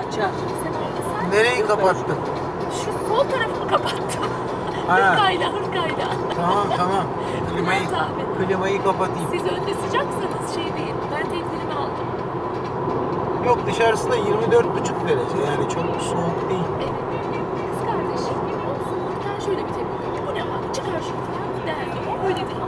Açar. Nereyi kapattın? şu sol tarafını kapattım. Ha. hırkayla hırkayla. Tamam tamam. Klimayı, klimayı kapatayım. Siz önde sıcaksanız şey değil. Ben tedbirimi aldım. Yok dışarısında 24,5 derece yani çok soğuk değil. Evet. Kız kardeşim olsun. Ben şöyle bir tepki. Bu ne hal? Çıkar şunu falan derdi. O öyle değil.